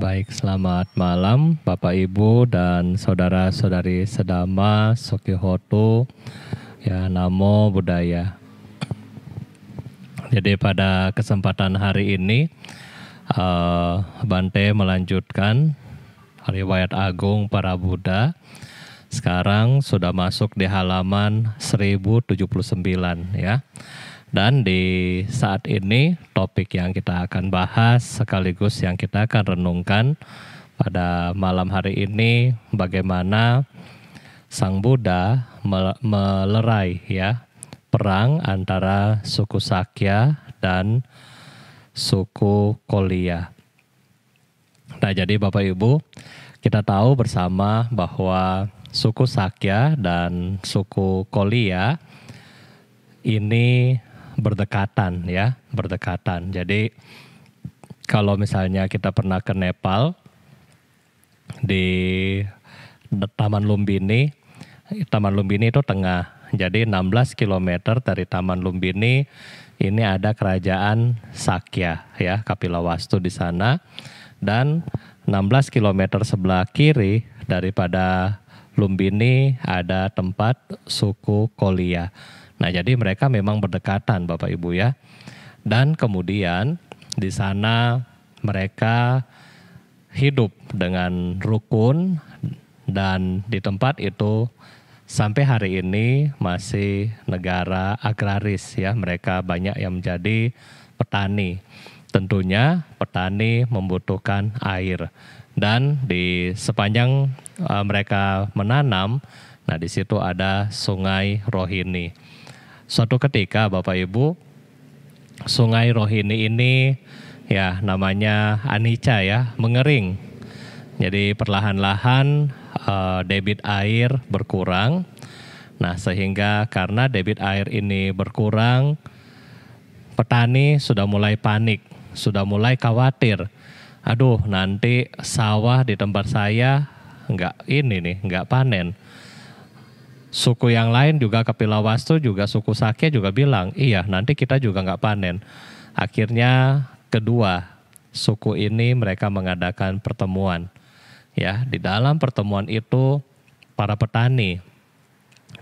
Baik, selamat malam Bapak Ibu dan saudara-saudari sedama Sokihoto ya Namo Buddhaya. Jadi pada kesempatan hari ini uh, Bante melanjutkan riwayat agung para Buddha. Sekarang sudah masuk di halaman 1079 ya. Dan di saat ini topik yang kita akan bahas sekaligus yang kita akan renungkan pada malam hari ini bagaimana Sang Buddha melerai ya perang antara suku Sakya dan suku Kolia. Nah, jadi Bapak Ibu, kita tahu bersama bahwa suku Sakya dan suku Kolia ini berdekatan ya, berdekatan. Jadi kalau misalnya kita pernah ke Nepal di Taman Lumbini, Taman Lumbini itu tengah. Jadi 16 km dari Taman Lumbini ini ada kerajaan Sakya ya, Kapilawastu di sana. Dan 16 km sebelah kiri daripada Lumbini ada tempat suku Kolia. Nah, jadi mereka memang berdekatan Bapak Ibu ya. Dan kemudian di sana mereka hidup dengan rukun dan di tempat itu sampai hari ini masih negara agraris ya. Mereka banyak yang menjadi petani. Tentunya petani membutuhkan air dan di sepanjang uh, mereka menanam, nah di situ ada sungai Rohini. Suatu ketika Bapak Ibu, Sungai Rohini ini ya namanya Anica ya, mengering. Jadi perlahan-lahan uh, debit air berkurang. Nah, sehingga karena debit air ini berkurang, petani sudah mulai panik, sudah mulai khawatir. Aduh, nanti sawah di tempat saya nggak ini nih, nggak panen suku yang lain juga Kapilawastu juga suku Sakya juga bilang iya nanti kita juga nggak panen. Akhirnya kedua suku ini mereka mengadakan pertemuan. Ya di dalam pertemuan itu para petani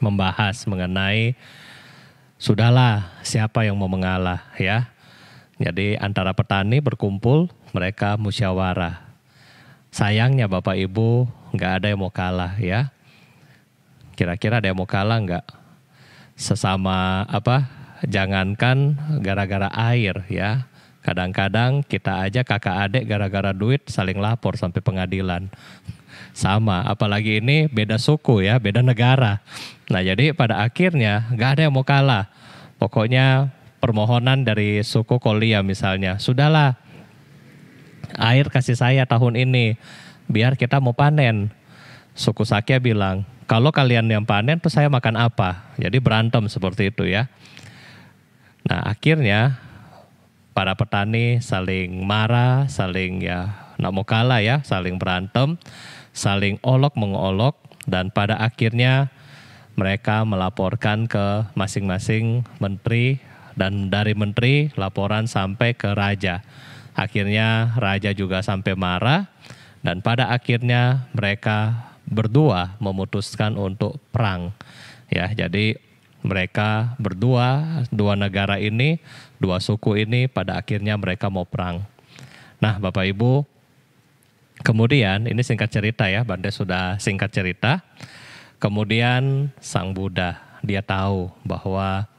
membahas mengenai sudahlah siapa yang mau mengalah ya. Jadi antara petani berkumpul mereka musyawarah. Sayangnya Bapak Ibu nggak ada yang mau kalah ya Kira-kira ada yang mau kalah nggak? Sesama apa? Jangankan gara-gara air ya. Kadang-kadang kita aja kakak adik gara-gara duit saling lapor sampai pengadilan. Sama, apalagi ini beda suku ya, beda negara. Nah jadi pada akhirnya nggak ada yang mau kalah. Pokoknya permohonan dari suku Kolia misalnya, sudahlah air kasih saya tahun ini biar kita mau panen. Suku Sakya bilang, kalau kalian yang panen tuh saya makan apa? Jadi berantem seperti itu ya. Nah akhirnya para petani saling marah, saling ya nak mau kalah ya, saling berantem, saling olok mengolok dan pada akhirnya mereka melaporkan ke masing-masing menteri dan dari menteri laporan sampai ke raja. Akhirnya raja juga sampai marah dan pada akhirnya mereka berdua memutuskan untuk perang. Ya, jadi mereka berdua, dua negara ini, dua suku ini pada akhirnya mereka mau perang. Nah, Bapak Ibu, kemudian ini singkat cerita ya, Bante sudah singkat cerita. Kemudian Sang Buddha, dia tahu bahwa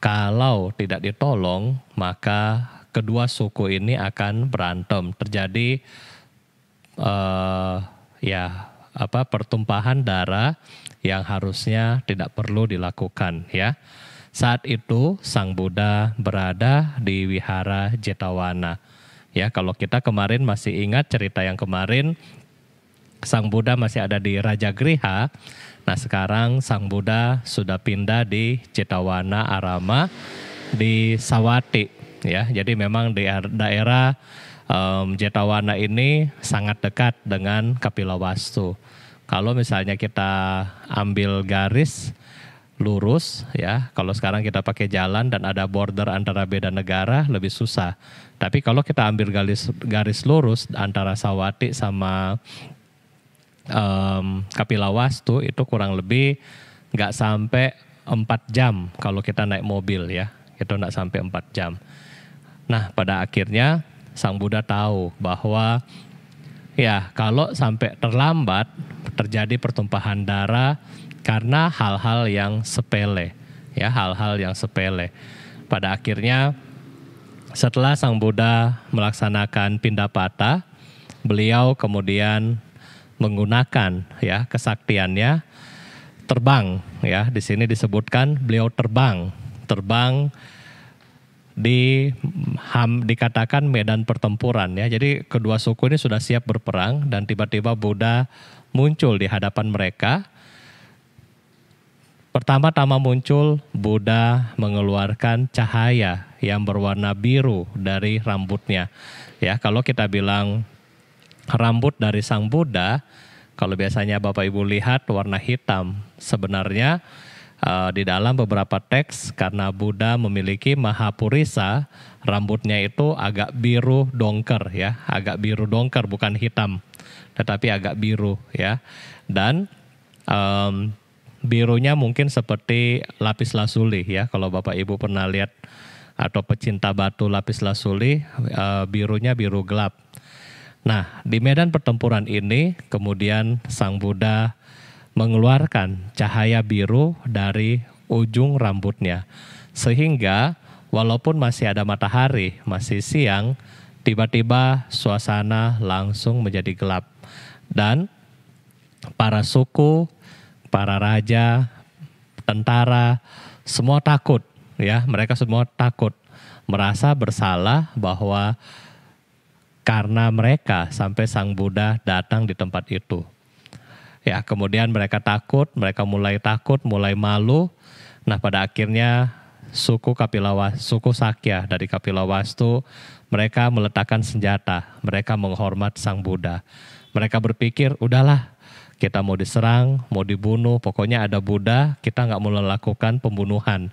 kalau tidak ditolong, maka kedua suku ini akan berantem. Terjadi uh, ya apa pertumpahan darah yang harusnya tidak perlu dilakukan ya. Saat itu Sang Buddha berada di wihara Jetawana. Ya, kalau kita kemarin masih ingat cerita yang kemarin Sang Buddha masih ada di Raja Griha. Nah, sekarang Sang Buddha sudah pindah di Jetawana Arama di Sawati ya. Jadi memang di daerah um, Jetawana ini sangat dekat dengan Kapilawastu. Kalau misalnya kita ambil garis lurus ya. Kalau sekarang kita pakai jalan dan ada border antara beda negara lebih susah. Tapi kalau kita ambil garis garis lurus antara Sawati sama um, Kapilawastu itu kurang lebih nggak sampai 4 jam kalau kita naik mobil ya. Itu nggak sampai 4 jam. Nah pada akhirnya Sang Buddha tahu bahwa ya kalau sampai terlambat terjadi pertumpahan darah karena hal-hal yang sepele, ya hal-hal yang sepele. Pada akhirnya setelah Sang Buddha melaksanakan pindapata, beliau kemudian menggunakan ya kesaktiannya terbang ya di sini disebutkan beliau terbang terbang di ham dikatakan medan pertempuran ya jadi kedua suku ini sudah siap berperang dan tiba-tiba Buddha muncul di hadapan mereka Pertama-tama muncul Buddha mengeluarkan cahaya yang berwarna biru dari rambutnya. Ya, kalau kita bilang rambut dari sang Buddha, kalau biasanya Bapak Ibu lihat warna hitam, sebenarnya uh, di dalam beberapa teks karena Buddha memiliki Mahapurisa, rambutnya itu agak biru dongker ya, agak biru dongker bukan hitam, tetapi agak biru ya. Dan um, birunya mungkin seperti lapis lazuli ya kalau Bapak Ibu pernah lihat atau pecinta batu lapis lazuli uh, birunya biru gelap. Nah, di medan pertempuran ini kemudian Sang Buddha mengeluarkan cahaya biru dari ujung rambutnya sehingga walaupun masih ada matahari, masih siang, tiba-tiba suasana langsung menjadi gelap dan para suku para raja, tentara, semua takut ya, mereka semua takut merasa bersalah bahwa karena mereka sampai Sang Buddha datang di tempat itu. Ya, kemudian mereka takut, mereka mulai takut, mulai malu. Nah, pada akhirnya suku Kapilawas, suku Sakya dari Kapilawastu, mereka meletakkan senjata, mereka menghormat Sang Buddha. Mereka berpikir, udahlah, kita mau diserang, mau dibunuh, pokoknya ada Buddha, kita nggak mau melakukan pembunuhan.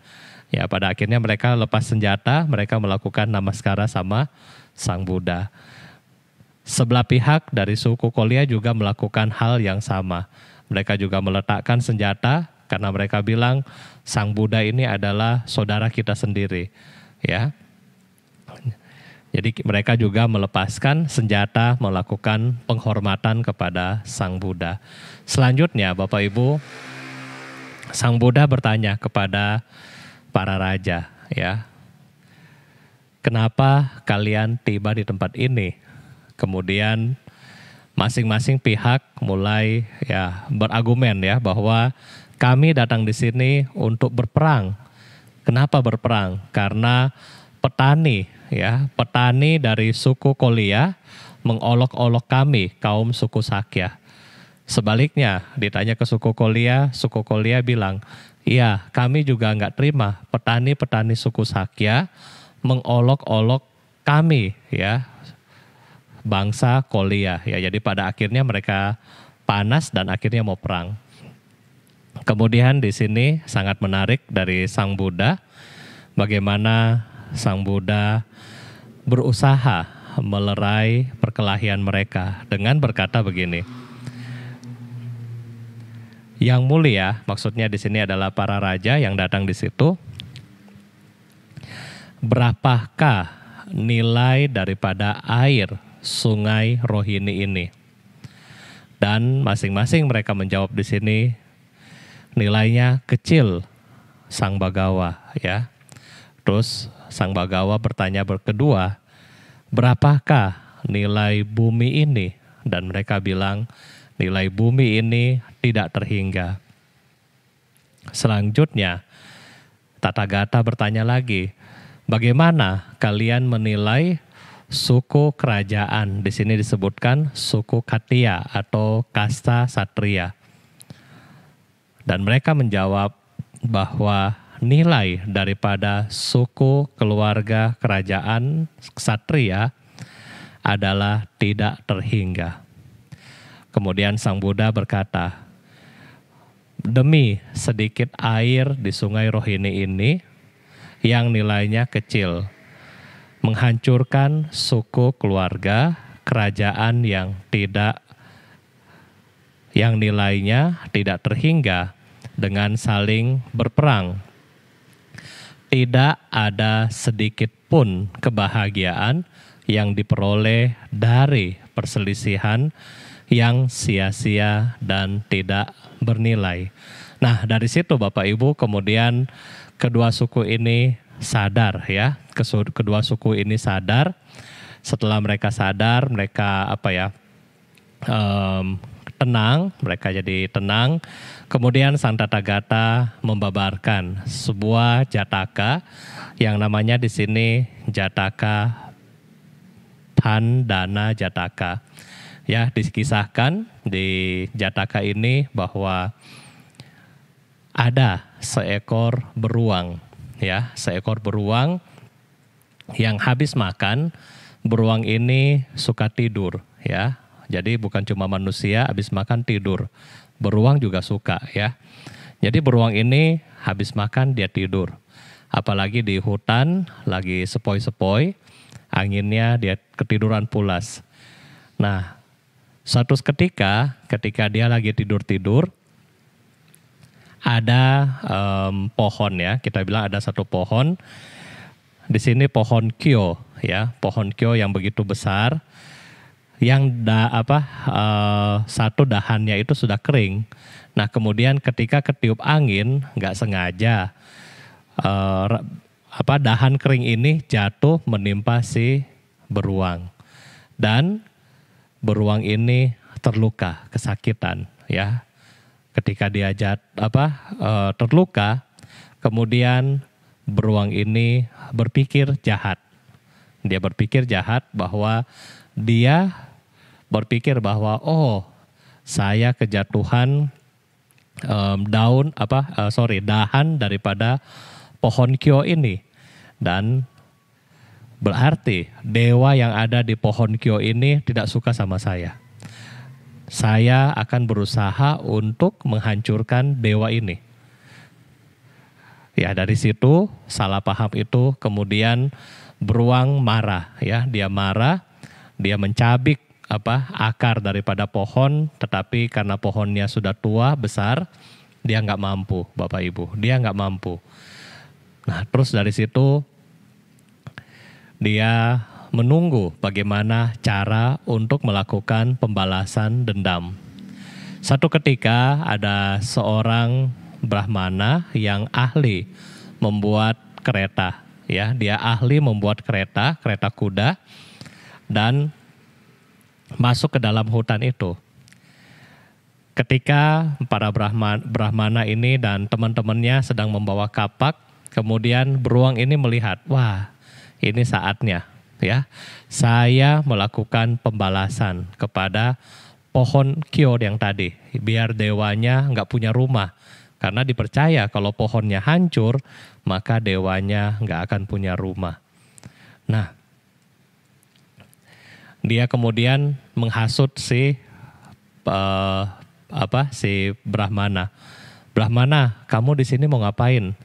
Ya pada akhirnya mereka lepas senjata, mereka melakukan namaskara sama Sang Buddha. Sebelah pihak dari suku Kolia juga melakukan hal yang sama. Mereka juga meletakkan senjata karena mereka bilang Sang Buddha ini adalah saudara kita sendiri. Ya, jadi mereka juga melepaskan senjata, melakukan penghormatan kepada Sang Buddha. Selanjutnya Bapak Ibu, Sang Buddha bertanya kepada para raja, ya. Kenapa kalian tiba di tempat ini? Kemudian masing-masing pihak mulai ya berargumen ya bahwa kami datang di sini untuk berperang. Kenapa berperang? Karena petani ya, petani dari suku Kolia mengolok-olok kami kaum suku Sakya. Sebaliknya, ditanya ke suku Kolia, suku Kolia bilang, iya kami juga nggak terima petani-petani suku Sakya mengolok-olok kami ya bangsa Kolia ya jadi pada akhirnya mereka panas dan akhirnya mau perang. Kemudian di sini sangat menarik dari Sang Buddha bagaimana Sang Buddha berusaha melerai perkelahian mereka dengan berkata begini. Yang mulia, maksudnya di sini adalah para raja yang datang di situ. Berapakah nilai daripada air sungai Rohini ini? Dan masing-masing mereka menjawab di sini nilainya kecil sang bagawa ya. Terus Sang Bagawa bertanya berkedua, berapakah nilai bumi ini? Dan mereka bilang, nilai bumi ini tidak terhingga. Selanjutnya, Tata Gata bertanya lagi, bagaimana kalian menilai suku kerajaan? Di sini disebutkan suku Katia atau kasta Satria. Dan mereka menjawab bahwa nilai daripada suku, keluarga, kerajaan, ksatria adalah tidak terhingga. Kemudian Sang Buddha berkata, demi sedikit air di sungai Rohini ini yang nilainya kecil, menghancurkan suku keluarga, kerajaan yang tidak yang nilainya tidak terhingga dengan saling berperang. Tidak ada sedikit pun kebahagiaan yang diperoleh dari perselisihan yang sia-sia dan tidak bernilai. Nah, dari situ Bapak Ibu kemudian kedua suku ini sadar ya, kedua suku ini sadar. Setelah mereka sadar, mereka apa ya? Um, tenang, mereka jadi tenang. Kemudian Sang Tata Gata membabarkan sebuah jataka yang namanya di sini jataka Pandana Jataka ya dikisahkan di Jataka ini bahwa ada seekor beruang ya seekor beruang yang habis makan beruang ini suka tidur ya. Jadi bukan cuma manusia habis makan tidur. Beruang juga suka ya. Jadi beruang ini habis makan dia tidur. Apalagi di hutan lagi sepoi-sepoi anginnya dia ketiduran pulas. Nah Suatu ketika, ketika dia lagi tidur-tidur, ada um, pohon ya, kita bilang ada satu pohon. Di sini pohon kyo ya, pohon kyo yang begitu besar, yang da apa uh, satu dahannya itu sudah kering. Nah kemudian ketika ketiup angin, nggak sengaja uh, apa dahan kering ini jatuh menimpa si beruang dan beruang ini terluka, kesakitan ya. Ketika dia jat, apa uh, terluka, kemudian beruang ini berpikir jahat. Dia berpikir jahat bahwa dia berpikir bahwa oh saya kejatuhan um, daun apa uh, sorry dahan daripada pohon kio ini dan Berarti dewa yang ada di pohon kio ini tidak suka sama saya. Saya akan berusaha untuk menghancurkan dewa ini. Ya dari situ salah paham itu kemudian beruang marah ya. Dia marah dia mencabik apa akar daripada pohon tetapi karena pohonnya sudah tua besar dia nggak mampu bapak ibu. Dia nggak mampu. Nah terus dari situ dia menunggu bagaimana cara untuk melakukan pembalasan dendam. Satu ketika ada seorang Brahmana yang ahli membuat kereta, ya, dia ahli membuat kereta, kereta kuda dan masuk ke dalam hutan itu. Ketika para Brahmana, Brahmana ini dan teman-temannya sedang membawa kapak, kemudian beruang ini melihat, wah ini saatnya ya. Saya melakukan pembalasan kepada pohon kio yang tadi. Biar dewanya nggak punya rumah. Karena dipercaya kalau pohonnya hancur, maka dewanya nggak akan punya rumah. Nah, dia kemudian menghasut si uh, apa si Brahmana. Brahmana, kamu di sini mau ngapain?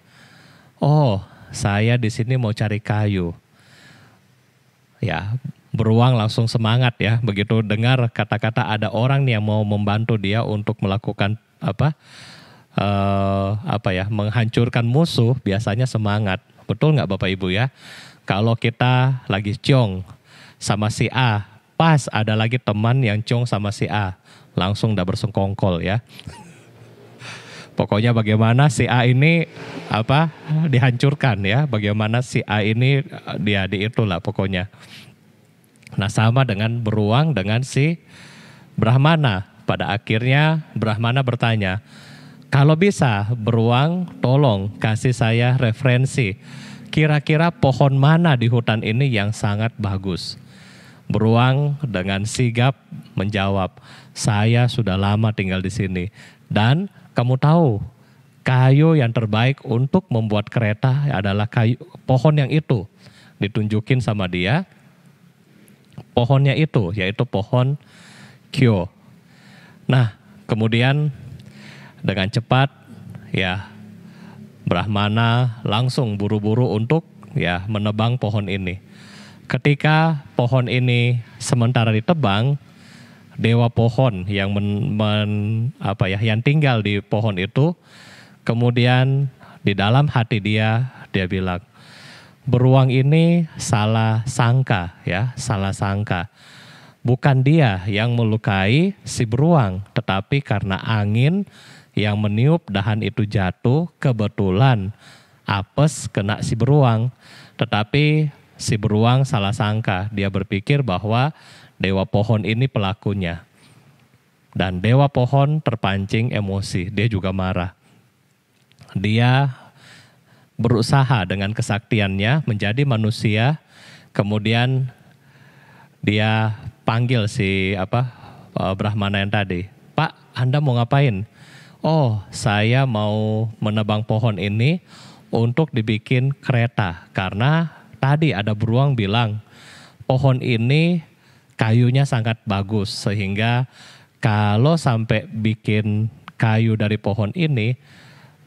Oh, saya di sini mau cari kayu ya beruang langsung semangat ya. Begitu dengar kata-kata ada orang yang mau membantu dia untuk melakukan apa uh, apa ya menghancurkan musuh biasanya semangat. Betul nggak bapak ibu ya? Kalau kita lagi ciong sama si A pas ada lagi teman yang ciong sama si A langsung udah bersengkongkol ya pokoknya bagaimana si A ini apa dihancurkan ya. Bagaimana si A ini dia di itulah pokoknya. Nah sama dengan beruang dengan si Brahmana. Pada akhirnya Brahmana bertanya kalau bisa beruang tolong kasih saya referensi. Kira-kira pohon mana di hutan ini yang sangat bagus? Beruang dengan sigap menjawab, "Saya sudah lama tinggal di sini. Dan kamu tahu kayu yang terbaik untuk membuat kereta adalah kayu pohon yang itu ditunjukin sama dia pohonnya itu yaitu pohon kyo. Nah, kemudian dengan cepat ya Brahmana langsung buru-buru untuk ya menebang pohon ini. Ketika pohon ini sementara ditebang, dewa pohon yang men, men, apa ya yang tinggal di pohon itu kemudian di dalam hati dia dia bilang beruang ini salah sangka ya, salah sangka. Bukan dia yang melukai si beruang, tetapi karena angin yang meniup dahan itu jatuh kebetulan apes kena si beruang. Tetapi si beruang salah sangka, dia berpikir bahwa dewa pohon ini pelakunya. Dan dewa pohon terpancing emosi, dia juga marah. Dia berusaha dengan kesaktiannya menjadi manusia, kemudian dia panggil si apa eh, Brahmana yang tadi, Pak, Anda mau ngapain? oh saya mau menebang pohon ini untuk dibikin kereta karena tadi ada beruang bilang pohon ini kayunya sangat bagus sehingga kalau sampai bikin kayu dari pohon ini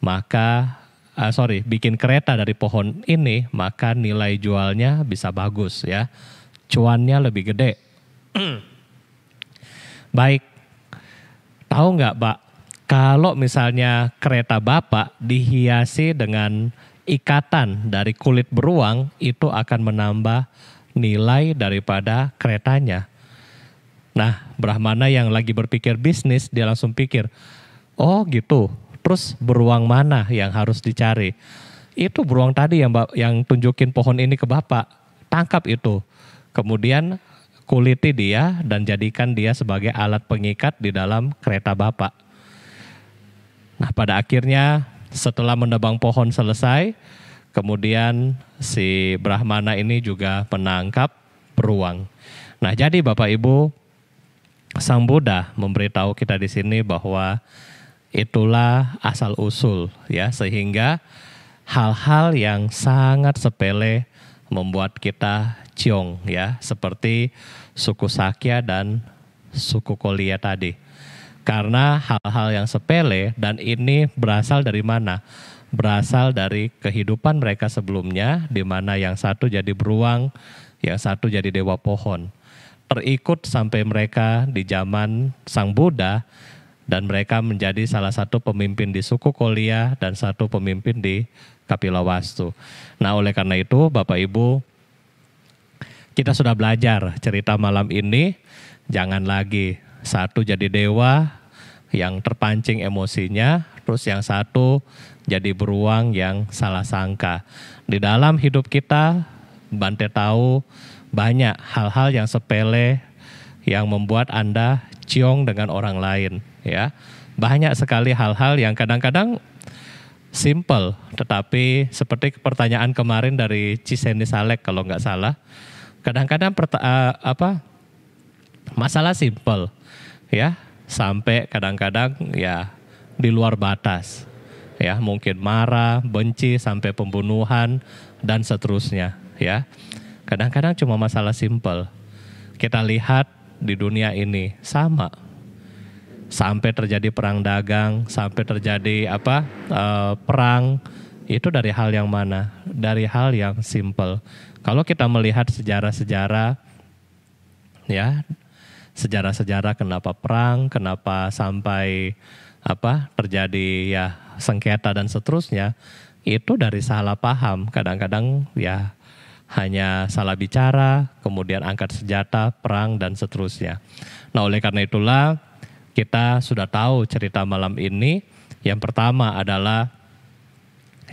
maka uh, sorry bikin kereta dari pohon ini maka nilai jualnya bisa bagus ya. Cuannya lebih gede. Baik. Tahu nggak pak kalau misalnya kereta Bapak dihiasi dengan ikatan dari kulit beruang, itu akan menambah nilai daripada keretanya. Nah, Brahmana yang lagi berpikir bisnis, dia langsung pikir, oh gitu, terus beruang mana yang harus dicari? Itu beruang tadi yang yang tunjukin pohon ini ke Bapak, tangkap itu. Kemudian kuliti dia dan jadikan dia sebagai alat pengikat di dalam kereta Bapak. Nah, pada akhirnya setelah menebang pohon selesai, kemudian si Brahmana ini juga menangkap beruang. Nah, jadi Bapak Ibu, Sang Buddha memberitahu kita di sini bahwa itulah asal usul ya, sehingga hal-hal yang sangat sepele membuat kita ciong ya, seperti suku Sakya dan suku Kolia tadi. Karena hal-hal yang sepele dan ini berasal dari mana? Berasal dari kehidupan mereka sebelumnya di mana yang satu jadi beruang, yang satu jadi dewa pohon. Terikut sampai mereka di zaman Sang Buddha dan mereka menjadi salah satu pemimpin di suku Kolia dan satu pemimpin di Kapilawastu. Nah, oleh karena itu Bapak Ibu kita sudah belajar cerita malam ini jangan lagi satu jadi dewa yang terpancing emosinya, terus yang satu jadi beruang yang salah sangka. Di dalam hidup kita, Bante tahu banyak hal-hal yang sepele yang membuat Anda ciong dengan orang lain, ya. Banyak sekali hal-hal yang kadang-kadang simple, tetapi seperti pertanyaan kemarin dari Ciseni Salek kalau nggak salah, kadang-kadang uh, apa masalah simple ya sampai kadang-kadang ya di luar batas. Ya mungkin marah benci sampai pembunuhan dan seterusnya ya. Kadang-kadang cuma masalah simpel. Kita lihat di dunia ini sama. Sampai terjadi perang dagang sampai terjadi apa uh, perang itu dari hal yang mana? Dari hal yang simpel. Kalau kita melihat sejarah-sejarah ya sejarah-sejarah kenapa perang, kenapa sampai apa terjadi ya sengketa dan seterusnya itu dari salah paham. Kadang-kadang ya hanya salah bicara, kemudian angkat senjata, perang dan seterusnya. Nah, oleh karena itulah kita sudah tahu cerita malam ini. Yang pertama adalah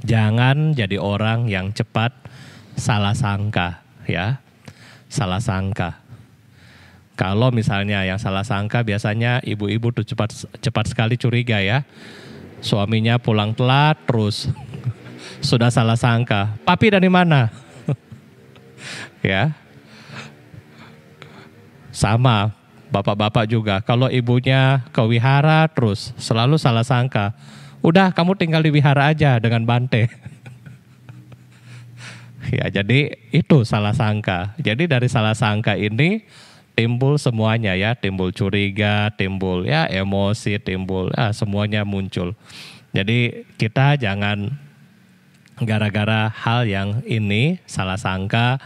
jangan jadi orang yang cepat salah sangka, ya. Salah sangka. Kalau misalnya yang salah sangka biasanya ibu-ibu tuh cepat cepat sekali curiga ya. Suaminya pulang telat terus sudah salah sangka. Papi dari mana? ya. Sama bapak-bapak juga. Kalau ibunya ke wihara terus selalu salah sangka. Udah kamu tinggal di wihara aja dengan bante. ya jadi itu salah sangka. Jadi dari salah sangka ini timbul semuanya ya, timbul curiga, timbul ya emosi, timbul ya semuanya muncul. Jadi kita jangan gara-gara hal yang ini salah sangka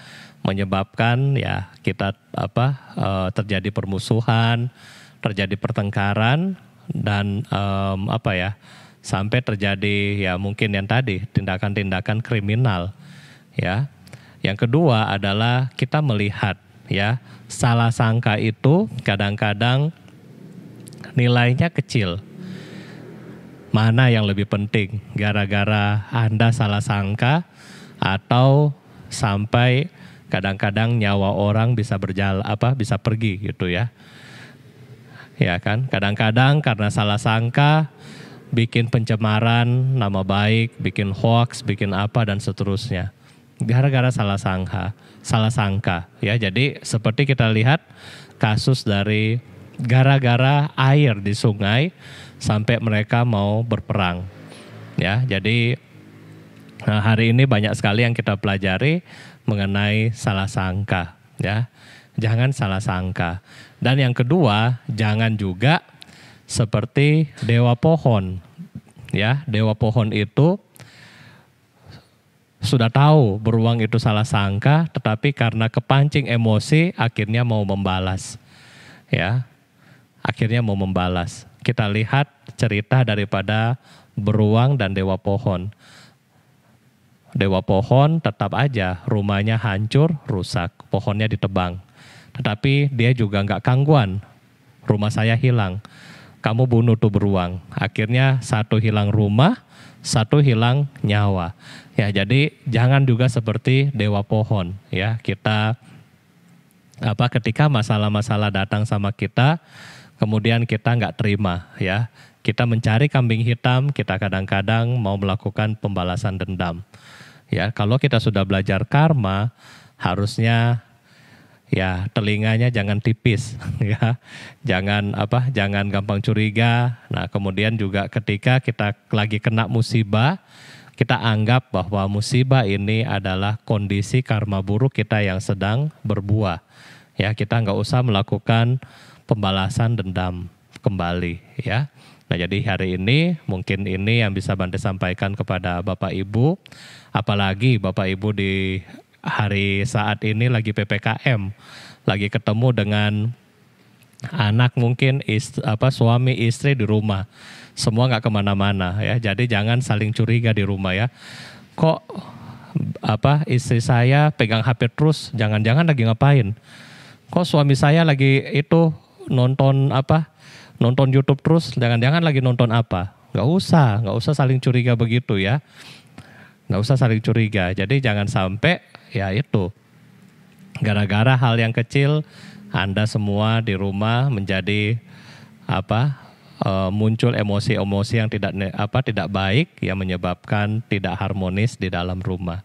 menyebabkan ya kita apa uh, terjadi permusuhan, terjadi pertengkaran dan um, apa ya sampai terjadi ya mungkin yang tadi tindakan-tindakan kriminal ya. Yang kedua adalah kita melihat ya salah sangka itu kadang-kadang nilainya kecil. Mana yang lebih penting gara-gara Anda salah sangka atau sampai kadang-kadang nyawa orang bisa berjalan apa bisa pergi gitu ya. Ya kan? Kadang-kadang karena salah sangka bikin pencemaran nama baik, bikin hoax, bikin apa dan seterusnya. Gara-gara salah sangka, salah sangka ya. Jadi seperti kita lihat kasus dari gara-gara air di sungai sampai mereka mau berperang. Ya, jadi nah hari ini banyak sekali yang kita pelajari mengenai salah sangka, ya. Jangan salah sangka. Dan yang kedua, jangan juga seperti dewa pohon. Ya, dewa pohon itu sudah tahu beruang itu salah sangka, tetapi karena kepancing emosi akhirnya mau membalas. Ya. Akhirnya mau membalas. Kita lihat cerita daripada beruang dan dewa pohon dewa pohon tetap aja rumahnya hancur, rusak, pohonnya ditebang. Tetapi dia juga nggak gangguan, rumah saya hilang. Kamu bunuh tuh beruang. Akhirnya satu hilang rumah, satu hilang nyawa. Ya, jadi jangan juga seperti dewa pohon ya. Kita apa ketika masalah-masalah datang sama kita, kemudian kita nggak terima ya. Kita mencari kambing hitam, kita kadang-kadang mau melakukan pembalasan dendam. Ya, kalau kita sudah belajar karma, harusnya ya telinganya jangan tipis ya. Jangan apa? Jangan gampang curiga. Nah, kemudian juga ketika kita lagi kena musibah, kita anggap bahwa musibah ini adalah kondisi karma buruk kita yang sedang berbuah. Ya, kita nggak usah melakukan pembalasan dendam kembali ya. Nah jadi hari ini mungkin ini yang bisa Bante sampaikan kepada Bapak Ibu. Apalagi Bapak Ibu di hari saat ini lagi PPKM. Lagi ketemu dengan anak mungkin istri, apa suami istri di rumah. Semua nggak ke mana-mana ya. Jadi jangan saling curiga di rumah ya. Kok apa istri saya pegang HP terus, jangan-jangan lagi ngapain? Kok suami saya lagi itu nonton apa nonton YouTube terus, jangan-jangan lagi nonton apa? Gak usah, gak usah saling curiga begitu ya. Gak usah saling curiga. Jadi jangan sampai ya itu gara-gara hal yang kecil Anda semua di rumah menjadi apa uh, muncul emosi-emosi yang tidak apa tidak baik yang menyebabkan tidak harmonis di dalam rumah.